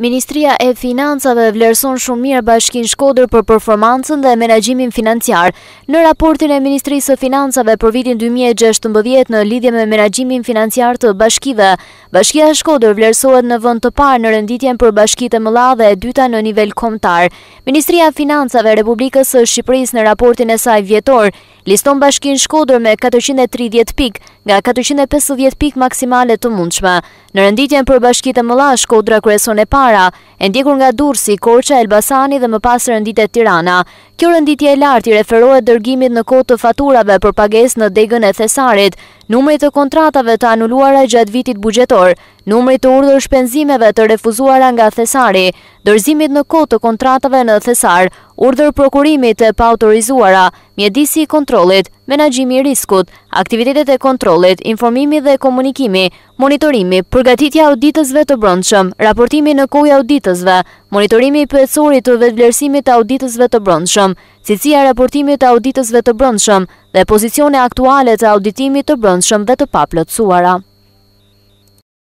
Ministria e Financave vlerëson shumë mirë Bashkinë Shkodër për performancën dhe menaxhimin financiar. Në raportin e Ministrisë së Financave për vitin 2016 në lidhje me menaxhimin financiar të bashkive, Bashkia Shkodër vlerësohet në vend të parë në renditjen për bashkitë e mëdha dhe e dyta në nivel kombëtar. Ministria e Financave e Republikës së Shqipërisë në raportin e saj vjetor liston Bashkinë Shkodër me 430 pikë nga 450 pikë maksimale të mundshme. Në renditjen për bashkitë e mëdha, Shkodra kryeson e para, e ndjekur nga Durrësi, Korça, Elbasani dhe më pas renditet Tirana. Kjo renditje e lartë i referohet dërgimit në kohë të faturave për pagesë në degën e thesarit, numrit të kontratave të anuluara gjatë vitit buxhetor, numrit të urdhër shpenzimeve të refuzuara nga thesari, dorëzimit në kohë të kontratave në thesar, urdhër prokurimi të paautorizuara, mjedisi i kontrollit, menaxhimi i riskut, aktivitetet e kontrollit, informimi dhe komunikimi, Monitorimi, përgatitja e auditësve të brendshëm, raportimi në kohë i auditësve, monitorimi i pyetësorit të vetëvlerësimit të auditësve të brendshëm, cilësia e raportimit të auditësve të brendshëm dhe pozicione aktuale të auditimit të brendshëm dhe të paplotësuara.